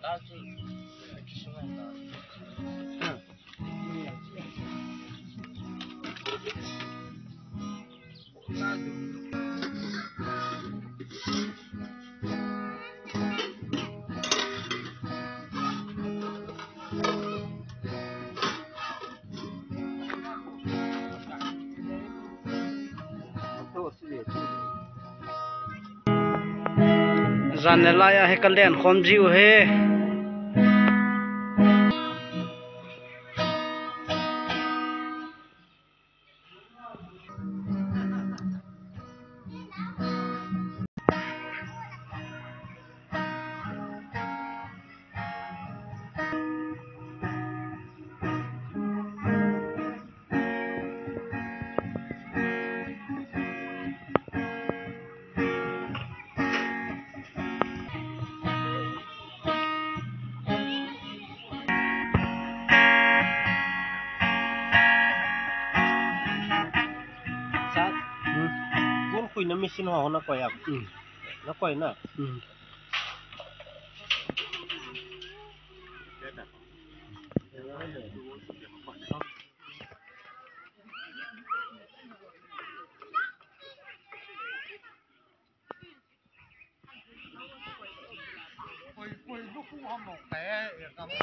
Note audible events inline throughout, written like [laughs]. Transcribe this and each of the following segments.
Tá, sim. Aqui chama zan la ya he kalen khom jiu he nó mới xin họ nó quay à ừ nó quay nè ừ Nalung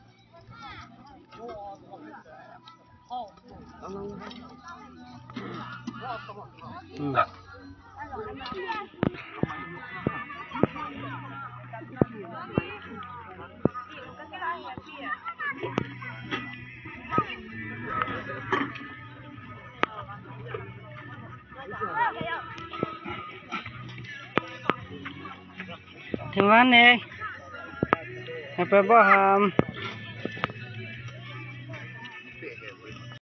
ừ. Thì mà nè hãy phải bỏ hàm.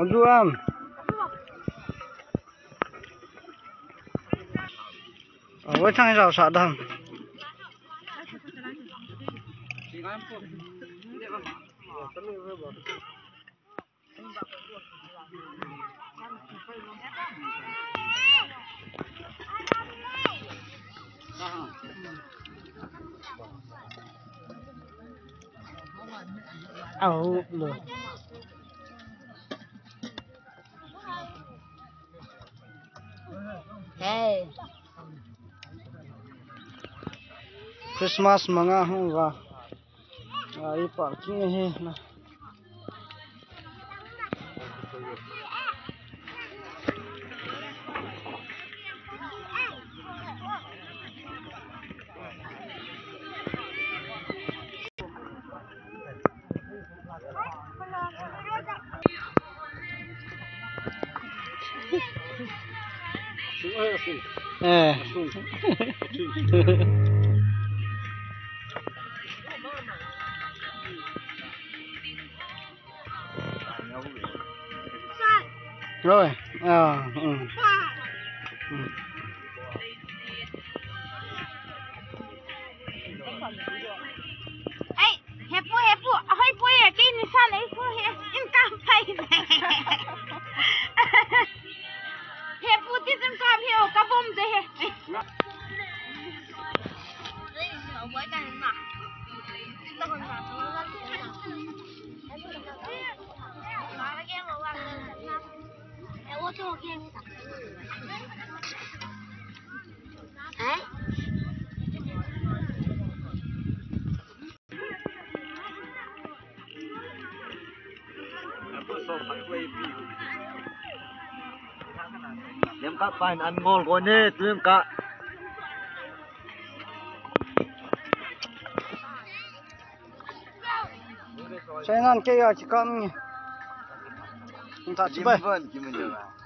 Con du. Ở với thằng rào sợ đầm. Oh, look. है Christmas मंगा हूँ वाह हाँ, गाड़ी पार्किंग है ना Thank [laughs] you. É. Rồi. À, ừ. ừ. Hả? Liam ka pain an ngol ko ni liam ka Sai nan ke ya chi kam ni. Ta chi Liam